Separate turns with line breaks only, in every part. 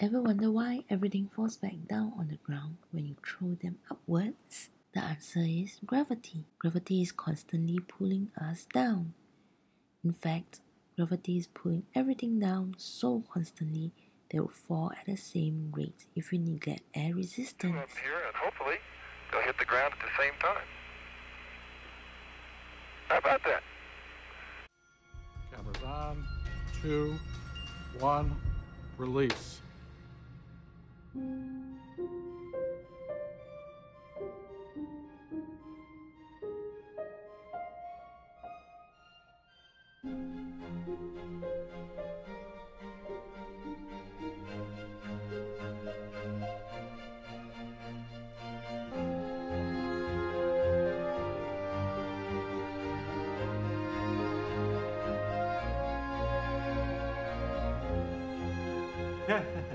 Ever wonder why everything falls back down on the ground when you throw them upwards? The answer is gravity. Gravity is constantly pulling us down. In fact, gravity is pulling everything down so constantly they will fall at the same rate if we neglect air resistance.
Up here and hopefully they'll hit the ground at the same time. How about that?
Cameras on. Two, one, release.
Exactly.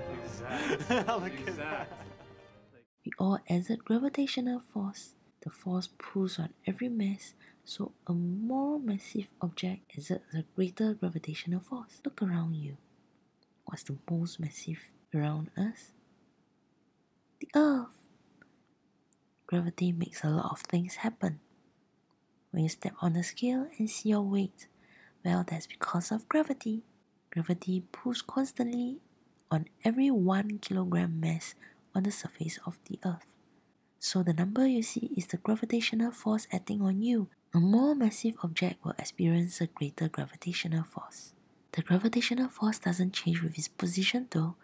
We all exert gravitational force. The force pulls on every mass, so a more massive object exerts a greater gravitational force. Look around you. What's the most massive around us? The Earth. Gravity makes a lot of things happen. When you step on a scale and see your weight, well, that's because of gravity. Gravity pulls constantly on every 1 kilogram mass on the surface of the Earth. So the number you see is the gravitational force acting on you. A more massive object will experience a greater gravitational force. The gravitational force doesn't change with its position though.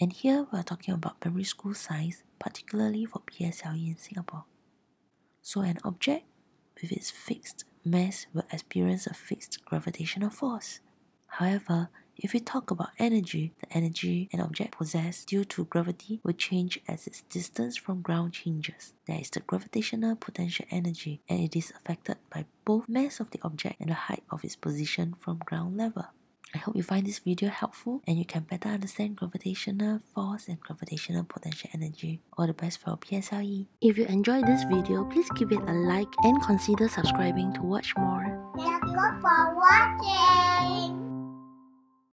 And here we're talking about primary school science, particularly for PSLE in Singapore. So an object with its fixed mass will experience a fixed gravitational force. However, if we talk about energy, the energy an object possesses due to gravity will change as its distance from ground changes. There is the gravitational potential energy, and it is affected by both mass of the object and the height of its position from ground level. I hope you find this video helpful and you can better understand gravitational force and gravitational potential energy. All the best for your PSLE. If you enjoyed this video, please give it a like and consider subscribing to watch more.
Thank you for watching.